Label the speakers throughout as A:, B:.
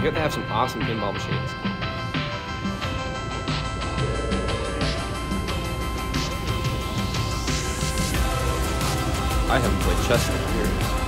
A: You have to have some awesome pinball machines. I haven't played chess in years.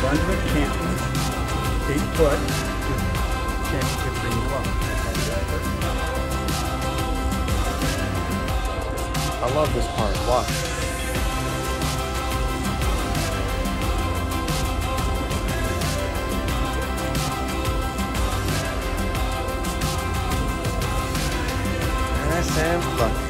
B: Brunswick Canton, eight foot
C: I love this part. Watch. Sam, look.